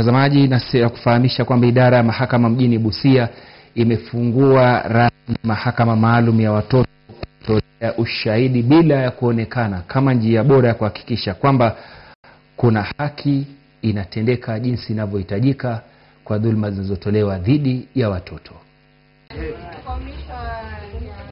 Mtazamaji, na kufahamisha kwamba idara ya mahakama mjini Busia imefungua rasmi mahakama maalum ya watoto kutolea ushahidi bila ya kuonekana kama njia bora ya kuhakikisha kwamba kuna haki inatendeka jinsi inavyohitajika kwa dhuluma zinazotolewa dhidi ya watoto.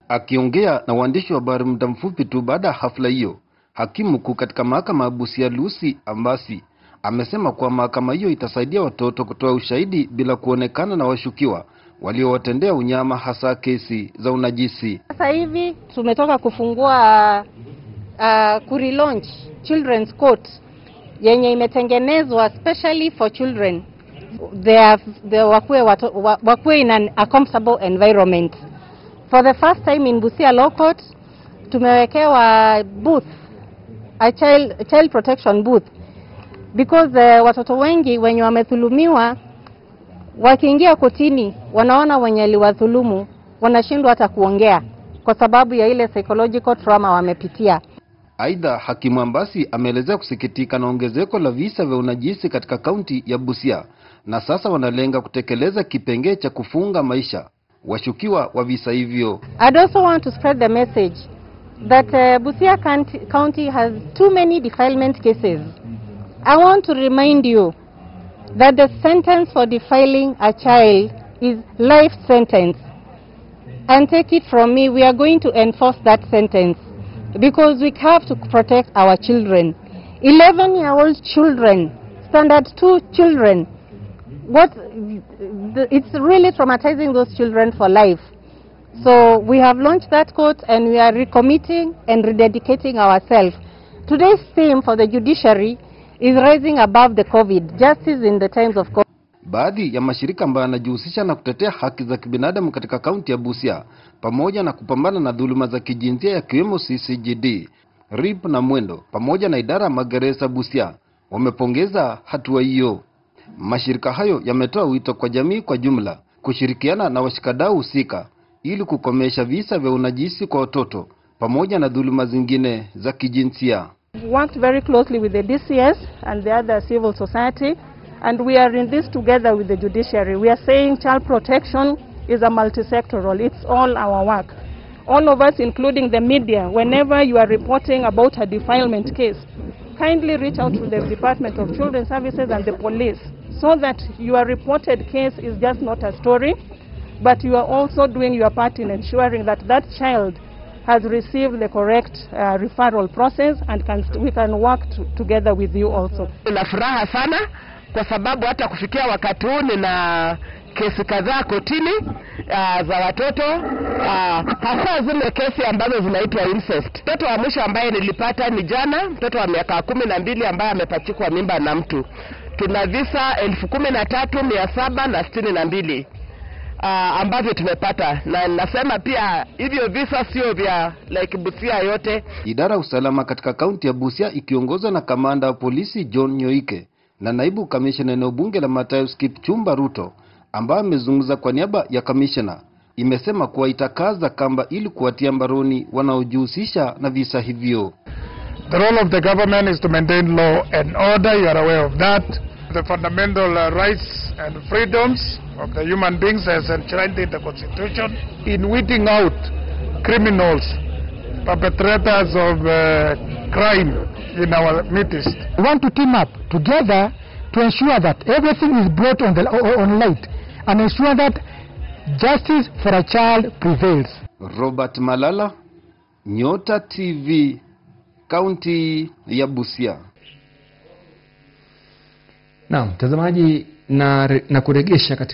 Akiongea na waandishi wa habari muda mfupi tu baada ya hafla hiyo, hakimu mkuu katika mahakama ya Busia Lucy Ambasi amesema kuwa mahakama hiyo itasaidia watoto kutoa ushahidi bila kuonekana na washukiwa waliowatendea unyama, hasa kesi za unajisi. Sasa hivi tumetoka kufungua uh, kurilaunch Children's Court yenye imetengenezwa specially for children they have, they wakuwe, wakuwe in an, a environment. For the first time in Busia Law Court tumewekewa booth a child, child protection booth because uh, watoto wengi wenye wamedhulumiwa wakiingia kotini wanaona wenye aliwadhulumu wanashindwa hata kuongea kwa sababu ya ile psychological trauma wamepitia. Aidha, hakimu Ambasi ameelezea kusikitika na ongezeko la visa vya unajisi katika kaunti ya Busia, na sasa wanalenga kutekeleza kipengee cha kufunga maisha washukiwa wa visa hivyo. I'd also want to spread the message that uh, Busia county, county has too many defilement cases. I want to remind you that the sentence for defiling a child is life sentence. And take it from me, we are going to enforce that sentence because we have to protect our children. 11 year old children, standard 2 children, what it's really traumatizing those children for life. So we have launched that court and we are recommitting and rededicating ourselves. Today's theme for the judiciary is rising above the COVID, justice in the times of COVID. Baadhi ya mashirika ambayo yanajihusisha na kutetea haki za kibinadamu katika kaunti ya Busia pamoja na kupambana na dhuluma za kijinsia yakiwemo CCGD, RIP na Mwendo pamoja na idara ya magereza Busia wamepongeza hatua hiyo. Mashirika hayo yametoa wito kwa jamii kwa jumla kushirikiana na washikadau husika ili kukomesha visa vya unajisi kwa watoto pamoja na dhuluma zingine za kijinsia. Worked very closely with the DCS and the other civil society, and we are in this together with the judiciary. We are saying child protection is a multi-sectoral, it's all our work. All of us, including the media, whenever you are reporting about a defilement case, kindly reach out to the Department of Children's Services and the police so that your reported case is just not a story, but you are also doing your part in ensuring that that child has received the correct uh, referral process and can, we can work together with you also. Nina furaha sana kwa sababu hata kufikia wakati huu nina kesi kadhaa kotini uh, za watoto uh, hasa zile kesi ambazo zinaitwa incest. Mtoto wa mwisho ambaye nilipata ni jana, mtoto wa miaka kumi na mbili ambaye amepachikwa mimba na mtu. Tuna visa elfu kumi na tatu mia saba na sitini na mbili uh, ambavyo tumepata, na nasema pia hivyo visa sio vya like Busia yote, Idara ya usalama katika kaunti ya Busia ikiongozwa na kamanda wa polisi John Nyoike na naibu kamishna eneo bunge la Matayos Kipchumba Ruto ambaye amezungumza kwa niaba ya kamishna imesema kuwa itakaza kamba ili kuwatia mbaroni wanaojihusisha na visa hivyo. The role of the government is to maintain law and order. You are aware of that. The fundamental rights and freedoms of the human beings as enshrined in the Constitution in weeding out criminals, perpetrators of uh, crime in our midst. We want to team up together to ensure that everything is brought on, the, on light and ensure that justice for a child prevails. Robert Malala, Nyota TV, kaunti ya Busia. Naam, mtazamaji na, na kuregesha katika